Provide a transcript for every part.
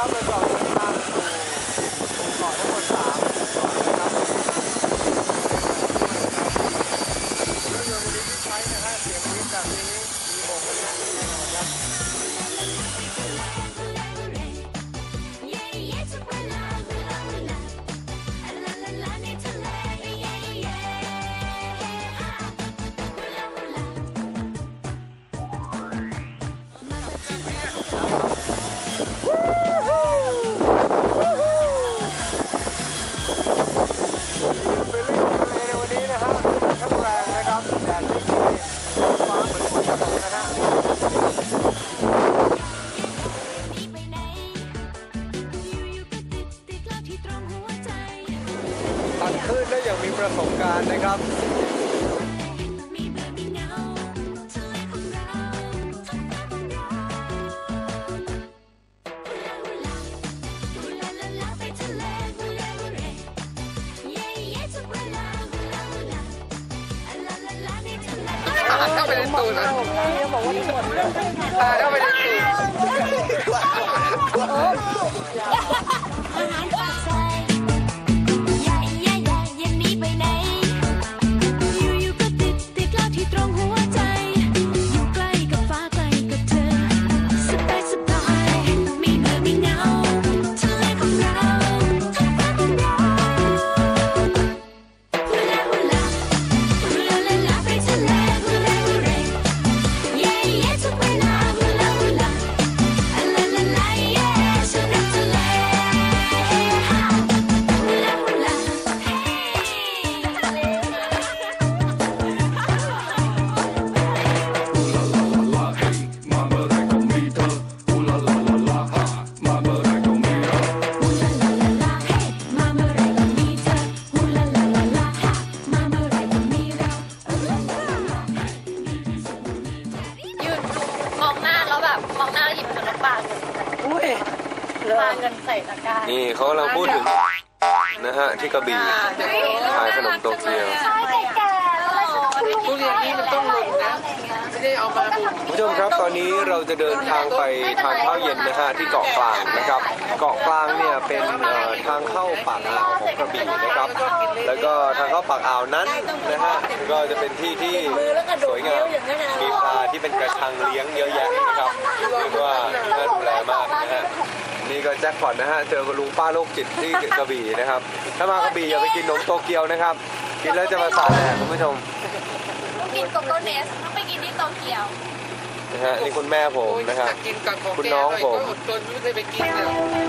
Bravo, Bravo. เลเข้าไปในตูดนะตาเข้าไปในตูด ที่กระบี่ขายขนมโตเกียวใช่แก่ๆแล้วทุเรียนนี้มันต้องลงนะไม่ได้เอามาบุญคุณผู้ชมครับตอนนี้เราจะเดินทางไปทานข้าวเย็นนะฮะที่เกาะกลางนะครับ เกาะกลางเนี่ยเป็นเอ่อทางเข้าปากอ่าวของกระบี่นะครับ แล้วก็ทางเข้าปากอ่าวนั้นนะฮะก็จะเป็นที่ที่สวยงามมีปลา ที่เป็นกระชังเลี้ยงเยอะแยะนะครับเรียกว่าน่าดูแลมากนะฮะนี่ก็แจ็คพอตนะฮะเจอกับลุงป้าโรคจิตที่กระบี่นะครับ ถ้ามากระบี่อย่าไปกินนมโตเกียวนะครับ กินแล้วจะประสาทแดกคุณผู้ชมต้องกินโกโก้เนสต้องไปกินที่โตเกียวนะฮะนี่คุณแม่ผมนะครับอยากกินกับของคุณแกน้องหน่อยผมก็อดทนไม่ได้ไปกินเนี่ย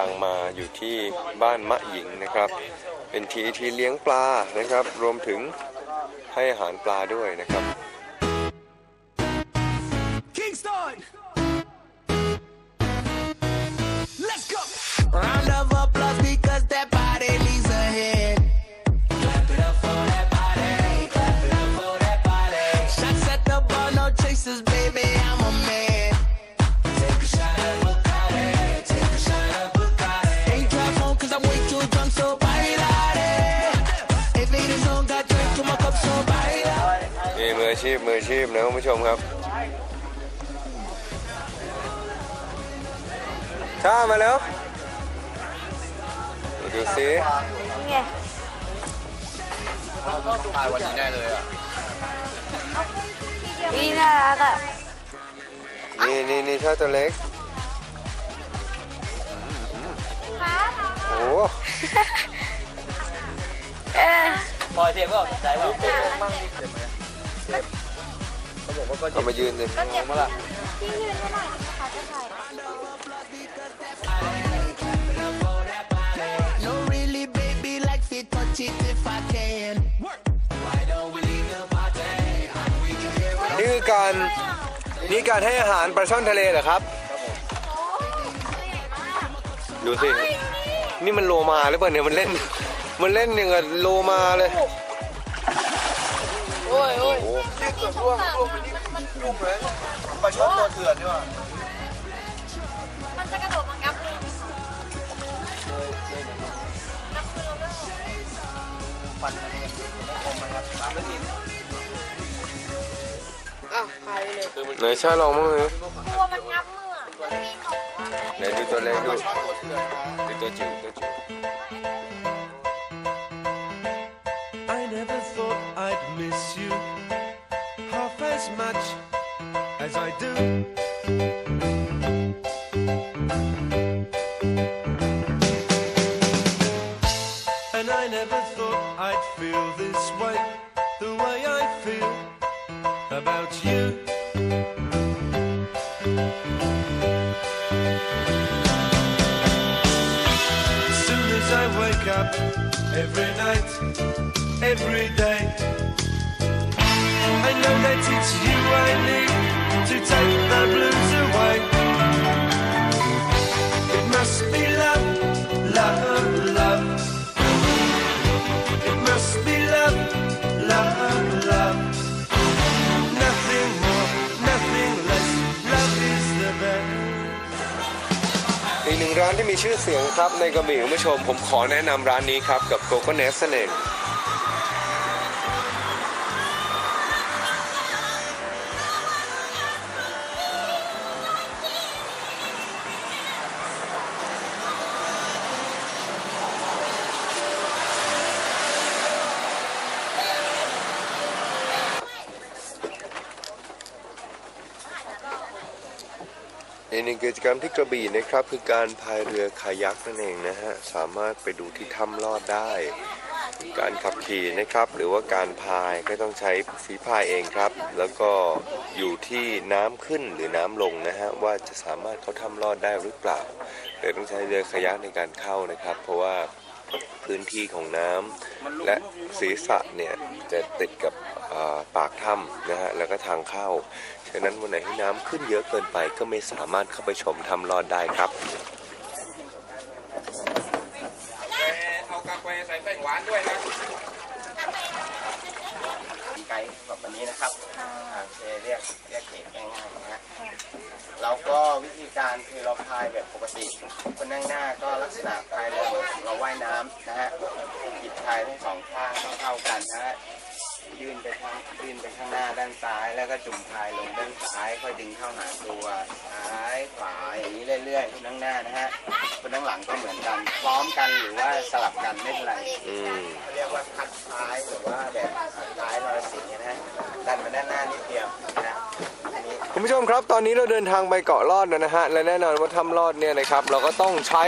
าเดินทางมาอยู่ที่บ้านมะหญิงนะครับ เป็นทีที่เลี้ยงปลานะครับ รวมถึงให้อาหารปลาด้วยนะครับ ออาชีพมืออาชีพนะคุณผู้ชมครับช้ามาแล้ว ดูสินี่น่ารักอะนี่นี่นี่ช้าตัวเล็กโอ้โหปล่อยเสียงก็ใจว่า เอามายืนสิมาละ No, really, baby, like fit touch it if I can. Why don't we leave the party? We can hear it. นี่คือการนี่การให้อาหารปลาช่อนทะเลเหรอครับดูสิ นี่มันโลมาหรือเปล่าเนี่ยมันเล่น มันเล่นอย่างกับโลมาเลย โอ้ย โอ้ยโอ้ยนี่เกือร่วงร่วงไปนี่ยุ่งเลยไปช่อนตัวเถื่อนดีกว่ามันจะกระโดดมางับเลยงับคือเรงฟันมันเลยมันครัามนาทีอ้าวหายเลยใช่ลองมั้งเลยตัวมันงับมือไหนดูตัวแรกดูดูตัวจิ๋วตัวจิ๋ว miss you half as much as I do. And I never thought I'd feel this way, the way I feel about you. As soon as I wake up, every night, every day. I know that it's you I need to take the blues away. It must be love, love, love. It must be love, love, love. Nothing more, nothing less. Love is the best. อีกหนึ่งร้านที่มีชื่อเสียงครับในกระบี่คุณผู้ชมผมขอแนะนำร้านนี้ครับกับโกโก้เนสเอง หนึ่งกิจกรรมที่กระบี่นะครับ คือการพายเรือคายักนั่นเองนะฮะสามารถไปดูที่ถ้ำลอดได้ การขับขี่นะครับ หรือว่าการพายก็ต้องใช้ฝีพายเองครับ แล้วก็อยู่ที่น้ำขึ้นหรือน้ำลงนะฮะว่าจะสามารถเข้าถ้ำลอดได้หรือเปล่าเลยต้องใช้เรือคายักในการเข้านะครับ เพราะว่า พื้นที่ของน้ำและศีรษะเนี่ยจะติดกับอ่าปากถ้ำนะฮะแล้วก็ทางเข้า ฉะนั้นวันไหนที่น้ำขึ้นเยอะเกินไปก็ไม่สามารถเข้าไปชมถ้ำลอดได้ครับเอากาแฟใส่แป้งหวานด้วยนะไกด์แบบวันนี้นะครับโอเคเรียกเรียกเขตง่ายๆนะฮะเราก็วิธีการคือเราพายแบบปกติคนนั่งหน้าก็ลักษณะพายเรือเราว่ายน้ำนะฮะหยิบพายทั้งสองข้างต้องเท่ากันนะฮะยื่นไปทางยื่นไปข้างหน้าด้านซ้าย แล้วก็จุ่มพายลงด้านซ้ายค่อยดึงเข้าหาตัวซ้ายขวาอย่างนี้เรื่อยๆคนนั่งหน้านะฮะ คนนั่งหลังก็เหมือนกันพร้อมกันหรือว่าสลับกันไม่เป็นไรอืมเขาเรียกว่าคัดท้ายหรือว่าแบบท้ายนรสิงห์นะฮะดันมาด้านหน้านิดเดียวนะอันนี้คุณผู้ชมครับตอนนี้เราเดินทางไปเกาะลอดแล้วนะฮะและแน่นอนว่าถ้ำลอดเนี่ยนะครับ เราก็ต้องใช้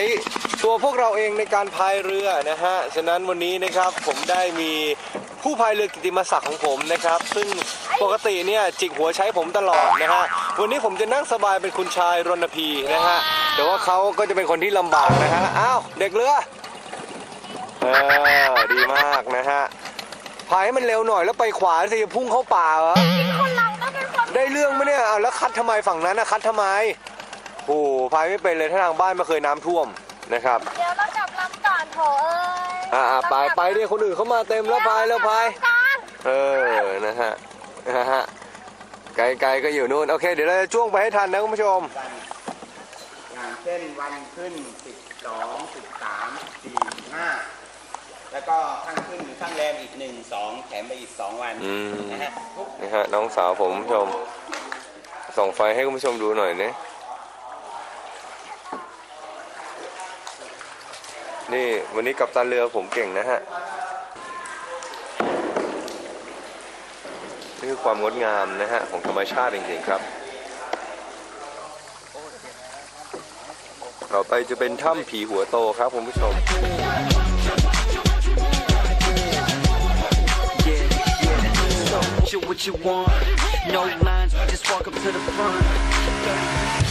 ตัวพวกเราเองในการพายเรือนะฮะฉะนั้นวันนี้นะครับผมได้มีผู้พายเรือกิตติมศักดิ์ของผมนะครับ ซึ่งปกติเนี่ยจิกหัวใช้ผมตลอดนะฮะวันนี้ผมจะนั่งสบายเป็นคุณชายรณพีนะฮะ แต่ว่าเขาก็จะเป็นคนที่ลำบากนะฮะ อ้าว เด็กเรือ เออ ดีมากนะฮะ พายให้มันเร็วหน่อยแล้วไปขวาสิจะพุ่งเข้าป่าเหรอ คนเราต้องเป็นคนได้เรื่องไหมเนี่ยเอาแล้วคัดทำไมฝั่งนั้นนะคัดทำไมโอ้โหพายไม่เป็นเลยถ้าทางบ้านไม่เคยน้ำท่วมนะครับ เดี๋ยวเรากลับลำก่อนโถเอ้ยอ่าไปไปดิคนอื่นเขามาเต็มแล้วพายแล้วพายก่อนเออ นะฮะ นะฮะ ไกลๆก็อยู่นู่น โอเค เดี๋ยวเราจะจ้วงไปให้ทันนะคุณผู้ชมวันอย่าง เช่นวันขึ้น 12 13 14 15แล้วก็ข้างขึ้นหรือข้างแรมอีก 1 2 แถมไปอีก 2 วันอืมนะฮะนะฮะน้องสาวผมคุณผู้ชม ส่องไฟให้คุณผู้ชมดูหน่อยนะนี่วันนี้กับตันเรือผมเก่งนะฮะ นี่คือความงดงามนะฮะ ของธรรมชาติจริงๆครับ ต่อไปจะเป็นถ้ำผีหัวโตครับคุณผู้ชม So, what you what you want? No lines, we just walk up to the front.